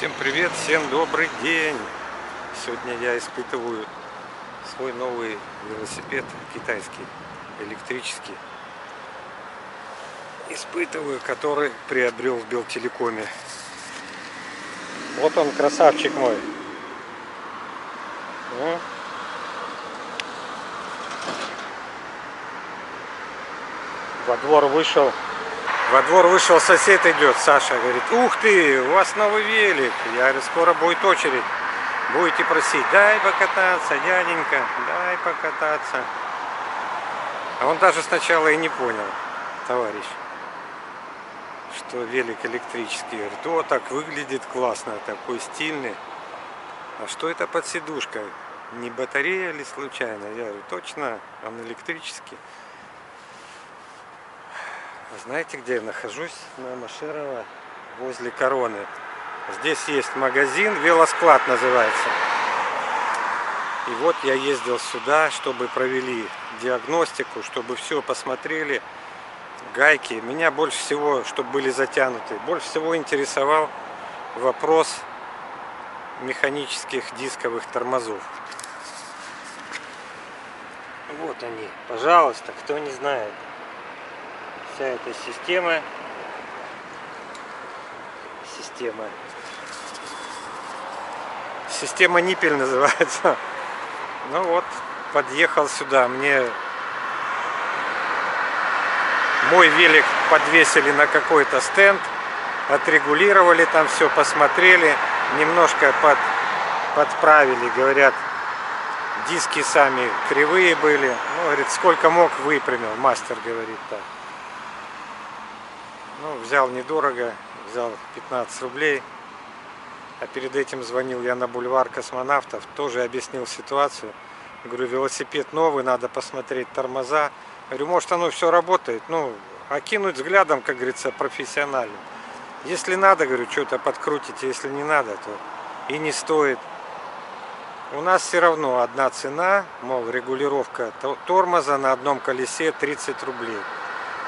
Всем привет, всем добрый день! Сегодня я испытываю свой новый велосипед китайский, электрический. Испытываю, который приобрел в Белтелекоме. Вот он, красавчик мой. Ну. Во двор вышел во двор вышел сосед идет, Саша, говорит, ух ты, у вас новый велик. Я говорю, скоро будет очередь. Будете просить, дай покататься, дяденька, дай покататься. А он даже сначала и не понял, товарищ, что велик электрический. Говорит, о, так выглядит классно, такой стильный. А что это под сидушкой? Не батарея ли случайно? Я говорю, точно, он электрический. Знаете, где я нахожусь? На Машерова, возле Короны. Здесь есть магазин, велосклад называется. И вот я ездил сюда, чтобы провели диагностику, чтобы все посмотрели. Гайки. Меня больше всего, чтобы были затянуты, больше всего интересовал вопрос механических дисковых тормозов. Вот они, пожалуйста, кто не знает вся эта система. Система. Система ниппель называется. Ну вот подъехал сюда. Мне мой велик подвесили на какой-то стенд отрегулировали там все посмотрели немножко под подправили говорят диски сами кривые были. Ну говорит сколько мог выпрямил. Мастер говорит так ну, взял недорого, взял 15 рублей. А перед этим звонил я на бульвар космонавтов, тоже объяснил ситуацию. Говорю, велосипед новый, надо посмотреть тормоза. Говорю, может оно все работает. Ну, окинуть взглядом, как говорится, профессионально. Если надо, говорю, что-то подкрутите, если не надо, то и не стоит. У нас все равно одна цена, мол, регулировка тормоза на одном колесе 30 рублей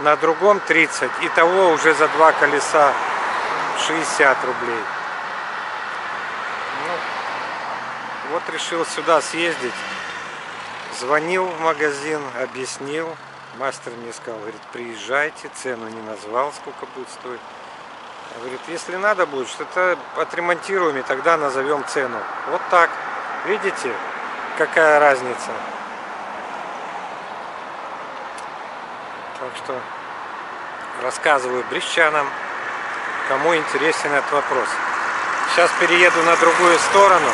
на другом 30. Итого уже за два колеса 60 рублей. Ну, вот решил сюда съездить. Звонил в магазин, объяснил. Мастер мне сказал, говорит, приезжайте, цену не назвал, сколько будет стоить. Говорит, если надо будет, что-то отремонтируем и тогда назовем цену. Вот так. Видите, какая разница? Так что рассказываю брещанам, кому интересен этот вопрос. Сейчас перееду на другую сторону.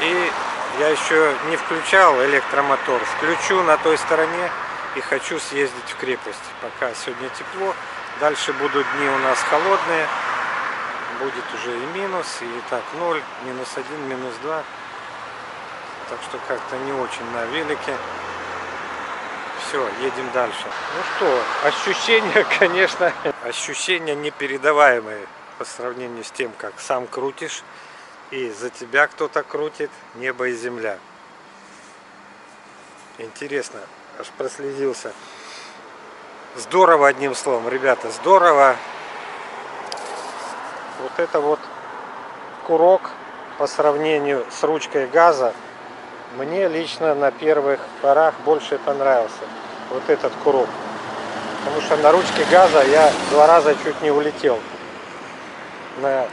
И я еще не включал электромотор. Включу на той стороне и хочу съездить в крепость. Пока сегодня тепло. Дальше будут дни у нас холодные. Будет уже и минус, и так 0, минус 1, минус 2. Так что как-то не очень на велике. Все, едем дальше. Ну что, ощущения, конечно, ощущения непередаваемые по сравнению с тем, как сам крутишь. И за тебя кто-то крутит небо и земля. Интересно, аж прослезился. Здорово, одним словом, ребята, здорово. Вот это вот курок по сравнению с ручкой газа мне лично на первых порах больше понравился вот этот курок. Потому что на ручке газа я два раза чуть не улетел. На,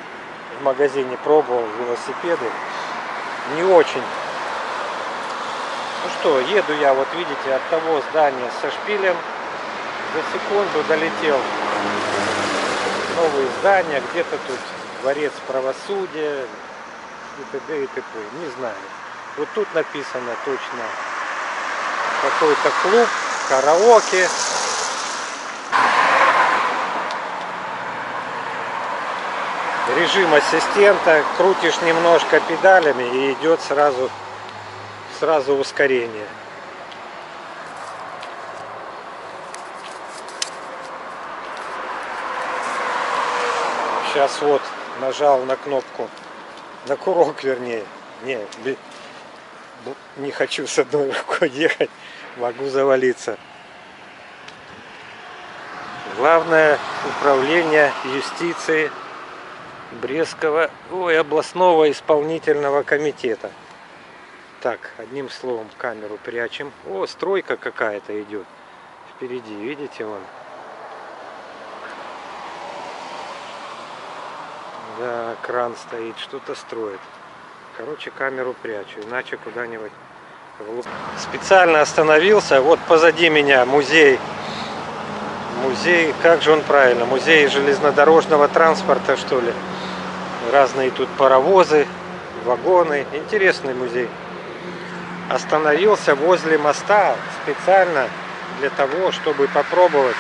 в магазине пробовал велосипеды. Не очень. Ну что, еду я, вот видите, от того здания со шпилем. За секунду долетел. Новые здания, где-то тут дворец правосудия и т.д. и т.п. Не знаю. Вот тут написано точно какой-то клуб, караоке. Режим ассистента, крутишь немножко педалями и идет сразу, сразу ускорение. Сейчас вот нажал на кнопку, на курок вернее. Не, не хочу с одной рукой ехать, могу завалиться. Главное управление юстиции Брестского, ой, областного исполнительного комитета. Так, одним словом, камеру прячем. О, стройка какая-то идет впереди, видите, вон. Да, кран стоит, что-то строит. Короче, камеру прячу, иначе куда-нибудь Специально остановился, вот позади меня музей. Музей, как же он правильно, музей железнодорожного транспорта, что ли. Разные тут паровозы, вагоны. Интересный музей. Остановился возле моста специально для того, чтобы попробовать,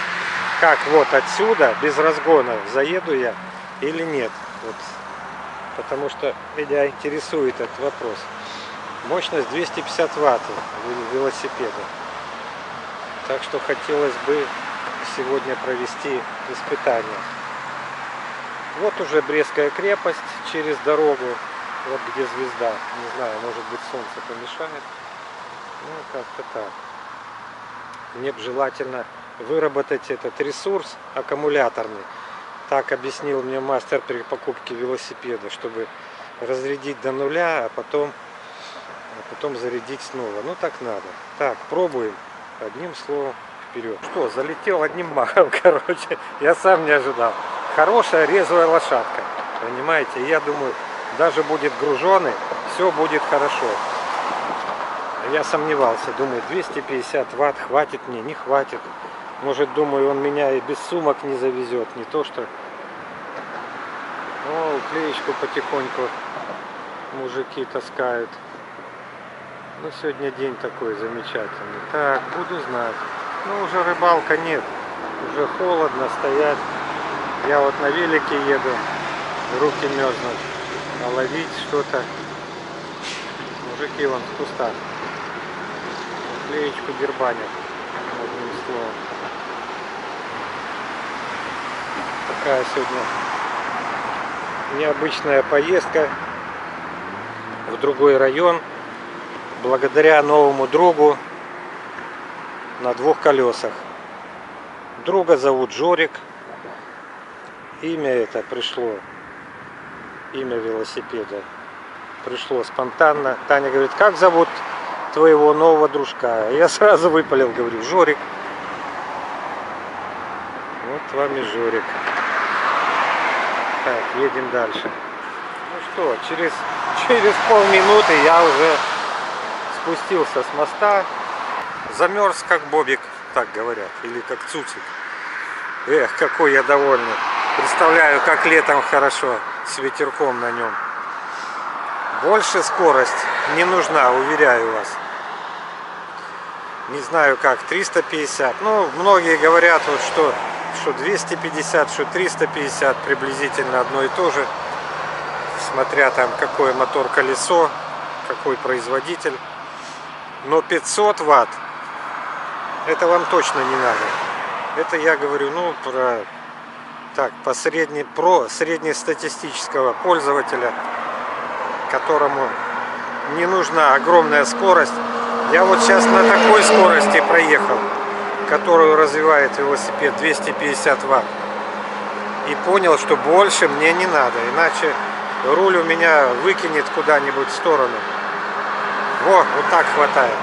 как вот отсюда, без разгона, заеду я или нет. Вот. Потому что меня интересует этот вопрос. Мощность 250 ватт велосипеда. Так что хотелось бы сегодня провести испытание. Вот уже Брестская крепость через дорогу, вот где звезда. Не знаю, может быть солнце помешает. Ну, как-то так. Мне бы желательно выработать этот ресурс аккумуляторный. Так объяснил мне мастер при покупке велосипеда, чтобы разрядить до нуля, а потом, а потом зарядить снова. Ну так надо. Так, пробуем. Одним словом вперед. Что, залетел одним махом, короче. Я сам не ожидал. Хорошая резвая лошадка. Понимаете? Я думаю, даже будет груженый, все будет хорошо. Я сомневался, думаю, 250 ватт хватит мне, не хватит. Может, думаю, он меня и без сумок не завезет, не то что... О, клеечку потихоньку мужики таскают. Ну, сегодня день такой замечательный. Так, буду знать. Ну, уже рыбалка нет. Уже холодно стоять. Я вот на велике еду. Руки мерзнут. А ловить что-то. Мужики вон в кустах. Клеечку дербанят. Одним словом. Такая сегодня необычная поездка в другой район благодаря новому другу на двух колесах. Друга зовут Жорик. Имя это пришло, имя велосипеда пришло спонтанно. Таня говорит, как зовут твоего нового дружка? Я сразу выпалил, говорю, Жорик. Вот вам и Жорик. Так, едем дальше. Ну что, через, через полминуты я уже спустился с моста. Замерз как бобик, так говорят, или как цуцик. Эх, какой я довольный. Представляю, как летом хорошо с ветерком на нем. Больше скорость не нужна, уверяю вас. Не знаю как, 350. Ну, многие говорят, вот, что, что 250, что 350 приблизительно одно и то же. Смотря там какое мотор-колесо, какой производитель. Но 500 ватт, это вам точно не надо. Это я говорю, ну, про так, по средне, про среднестатистического пользователя, которому не нужна огромная скорость. Я вот сейчас на такой скорости проехал, которую развивает велосипед 250 ватт. И понял, что больше мне не надо, иначе руль у меня выкинет куда-нибудь в сторону. Во, вот так хватает.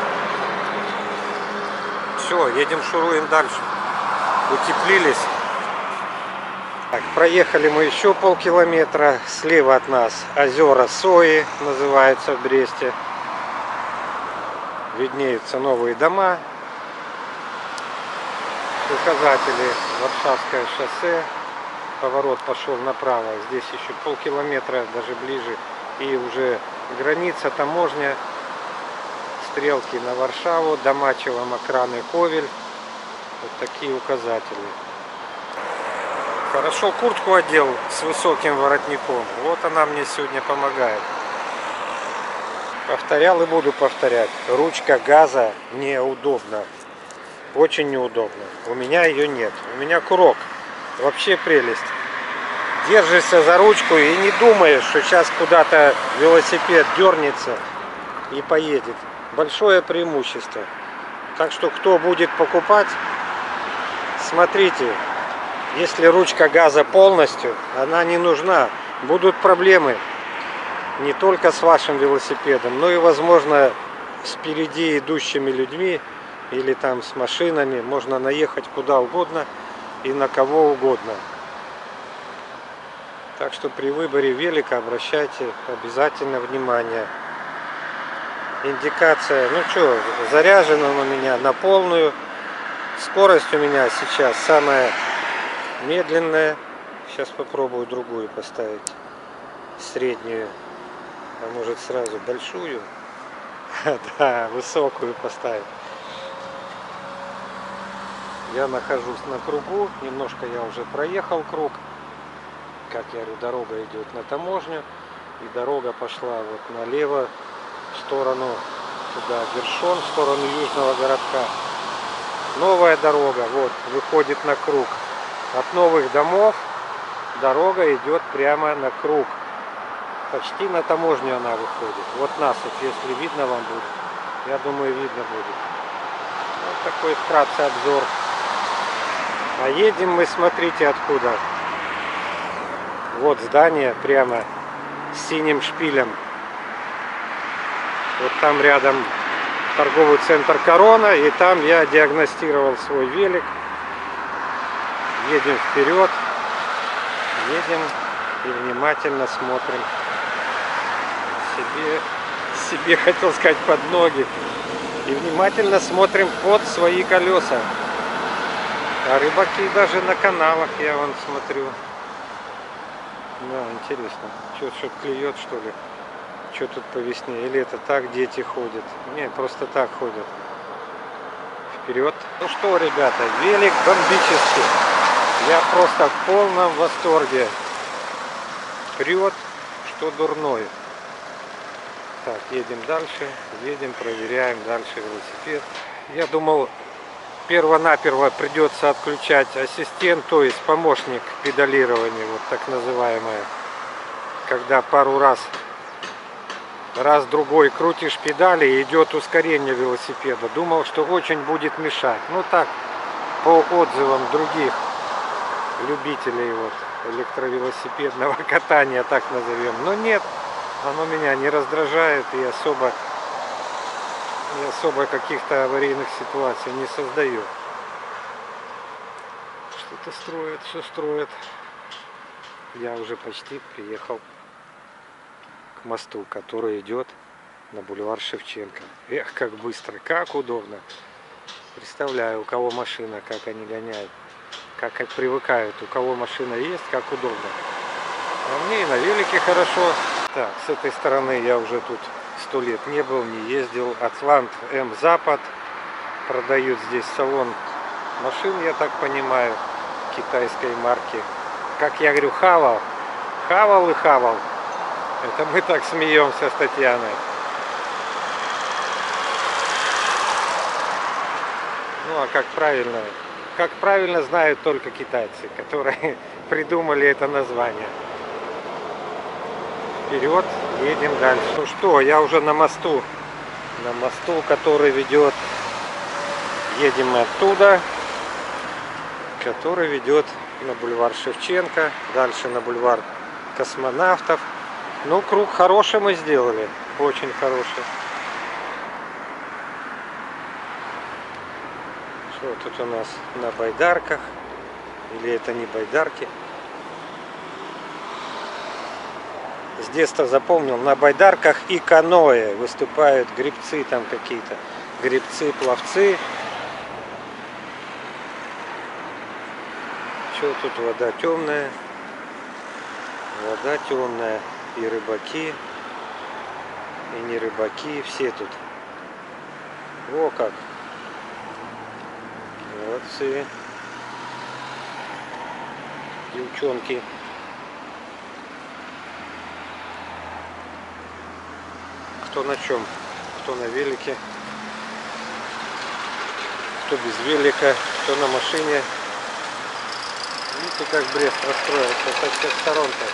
Все, едем шуруем дальше. Утеплились. Так, проехали мы еще полкилометра. Слева от нас озера Сои, называется в Бресте. Виднеются новые дома. Указатели Варшавское шоссе. Поворот пошел направо. Здесь еще полкилометра, даже ближе. И уже граница, таможня. Стрелки на Варшаву. Домачево, Макраны, Ковель. Вот такие указатели. Хорошо куртку одел с высоким воротником. Вот она мне сегодня помогает. Повторял и буду повторять. Ручка газа неудобна. Очень неудобно. У меня ее нет. У меня курок. Вообще прелесть. Держишься за ручку и не думаешь, что сейчас куда-то велосипед дернется и поедет. Большое преимущество. Так что кто будет покупать, смотрите, если ручка газа полностью, она не нужна. будут проблемы не только с вашим велосипедом, но и, возможно, с впереди идущими людьми или там с машинами. Можно наехать куда угодно и на кого угодно. Так что при выборе велика обращайте обязательно внимание. Индикация, ну что, заряжен он у меня на полную. Скорость у меня сейчас самая медленная. Сейчас попробую другую поставить. Среднюю. А может сразу большую. Да, высокую поставить. Я нахожусь на кругу. Немножко я уже проехал круг. Как я говорю, дорога идет на таможню. И дорога пошла вот налево в сторону туда Вершон, в сторону южного городка. Новая дорога, вот, выходит на круг. От новых домов дорога идет прямо на круг. Почти на таможню она выходит. Вот нас, вот, если видно вам будет, я думаю, видно будет. Вот такой вкратце обзор. А едем мы, смотрите, откуда. Вот здание прямо с синим шпилем. Вот там рядом торговый центр Корона, и там я диагностировал свой велик. Едем вперед, едем и внимательно смотрим себе, себе хотел сказать под ноги. И внимательно смотрим под свои колеса. А рыбаки даже на каналах я вон смотрю. Да, интересно. Что, что клюет что ли? Что тут по весне? Или это так дети ходят? Не, просто так ходят. Вперед. Ну что, ребята, велик бомбический. Я просто в полном восторге. Вперед, что дурной. Так, едем дальше, едем, проверяем дальше велосипед. Я думал, перво-наперво придется отключать ассистент, то есть помощник педалирования, вот так называемое. Когда пару раз, раз-другой крутишь педали и идет ускорение велосипеда. Думал, что очень будет мешать. Ну так, по отзывам других любителей вот электровелосипедного катания, так назовем. Но нет, оно меня не раздражает и особо, и особо каких-то аварийных ситуаций не создает. Что-то строят, все строят. Я уже почти приехал к мосту, который идет на бульвар Шевченко. Эх, как быстро, как удобно. Представляю, у кого машина, как они гоняют, как привыкают, у кого машина есть, как удобно. А мне и на велике хорошо. Так, с этой стороны я уже тут сто лет не был, не ездил. Атлант М Запад. Продают здесь салон машин, я так понимаю, китайской марки. Как я говорю, хавал. Хавал и хавал. Это мы так смеемся с Татьяной. Ну а как правильно? Как правильно знают только китайцы, которые придумали это название вперед, едем дальше. Ну что, я уже на мосту, на мосту, который ведет, едем мы оттуда, который ведет на бульвар Шевченко, дальше на бульвар космонавтов. Ну, круг хороший мы сделали, очень хороший. Что тут у нас на байдарках? Или это не байдарки? С детства запомнил, на байдарках и каноэ выступают грибцы там какие-то, грибцы, пловцы. Что тут вода темная, вода темная, и рыбаки, и не рыбаки, все тут. О как! Молодцы! Девчонки. Кто на чем, кто на велике, кто без велика, кто на машине. Видите, как Брест расстроился со всех сторон-то.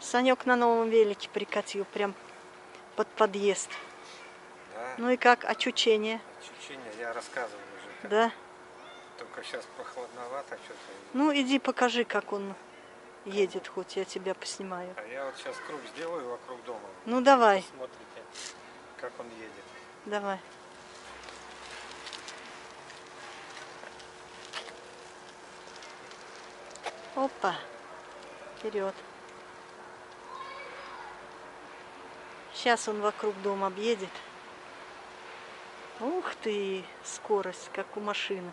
Санек на новом велике прикатил прям под подъезд. Да. Ну и как, очучение? Ощущение я рассказывал уже. Как Да? только Только сейчас прохладновато что-то. Ну, иди покажи, как он едет, хоть я тебя поснимаю. А я вот сейчас круг сделаю вокруг дома. Ну, давай, Смотрите, как он едет. давай. Опа, вперед. Сейчас он вокруг дома объедет. Ух ты, скорость, как у машины.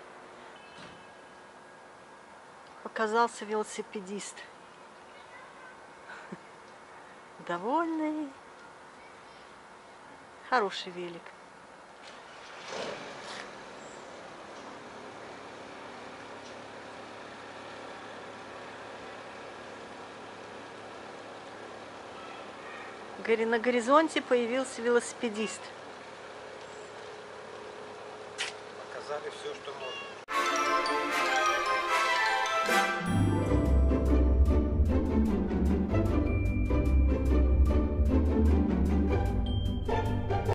Показался велосипедист. Довольный. Хороший велик. На горизонте появился велосипедист. Показали все, что можно.